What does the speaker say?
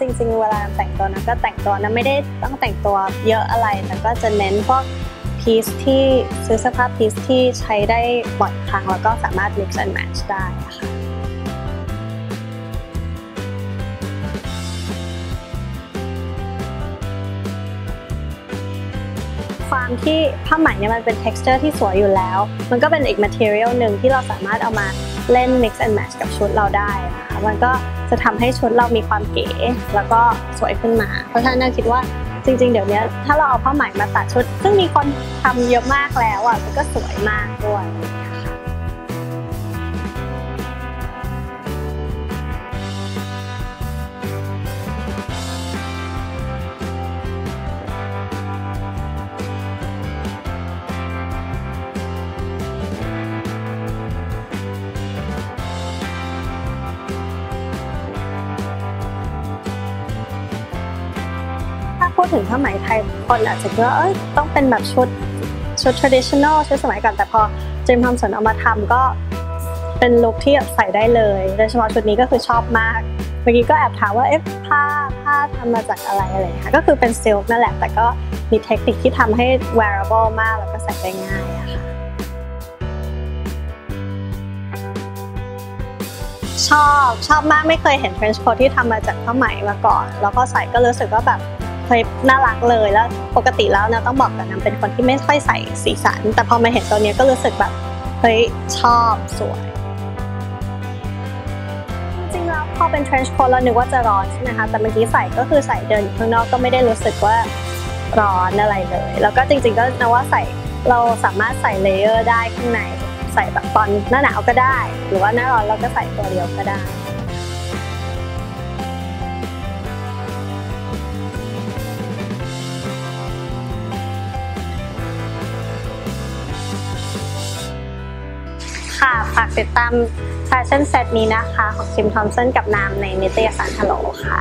จริง ๆ เวลาแต่งตัวนะก็แต่งตัวนะไม่ได้ต้องแต่งตัวเยอะอะไรแต่ก็จะเน้นพวกพีซที่ซื้อเสื้อผ้าพีซที่ใช้ได้บ่อยครั้งแล้วก็สามารถ mix and match ได้ค่ะ ความที่ผ้าไหมเนี่ยมันเป็น texture ที่สวยอยู่แล้ว มันก็เป็นอีก material หนึ่งที่เราสามารถเอามาเล่น mix and match กับชุดเราได้นะคะมันก็จะทำให้ชุดเรามีความเก๋แล้วก็สวยขึ้นมา เพราะฉะนั้นคิดว่าจริง ๆ เดี๋ยวนี้ถ้าเราเอาผ้าไหมมาตัดชุด ซึ่งมีคนทำเยอะมากแล้วอะมันก็สวยมากด้วย พูดถึงผ้าไหมไทยคนอาจจะคิดว่าเอ้ยต้องเป็นแบบชุดชุด traditional ชุดสมัยก่อนแต่พอจิม ทอมป์สันเอามาทำก็เป็นลุคที่ใส่ได้เลยโดยเฉพาะชุดนี้ก็คือชอบมากเมื่อกี้ก็แอบถามว่าเอ๊ะผ้าผ้าทำมาจากอะไรอะไรค่ะก็คือเป็น silk นั่นแหละ แต่ก็มีเทคนิคที่ทำให้ wearable มากแล้วก็ใส่ได้ง่ายอะค่ะชอบชอบมากไม่เคยเห็น trench coat ที่ทำมาจากผ้าไหมมาก่อน แล้วก็ใส่ก็รู้สึกว่าแบบ เฮ้ยน่ารักเลยแล้วปกติแล้วนะต้องบอกกันนะเป็นคนที่ไม่ค่อยใส่สีสัน แต่พอมาเห็นตัวนี้ก็รู้สึกแบบเฮ้ยชอบสวยจริงๆแล้วพอเป็น trench coat เรานึกว่าจะร้อนใช่ไหมคะแต่เมื่อกี้ใส่ก็คือใส่เดินข้างนอกก็ไม่ได้รู้สึกว่าร้อนอะไรเลย แล้วก็จริงๆก็นะว่าใส่เราสามารถใส่เลเยอร์ได้ข้างใน ใส่แบบตอนหน้าหนาวก็ได้ หรือว่าหน้าร้อนเราก็ใส่ตัวเดียวก็ได้ ค่ะ ฝากติดตามแฟชั่นเซตนี้นะคะ ของคิมทอมสันกับนามในนิตยสารฮัลโหลค่ะ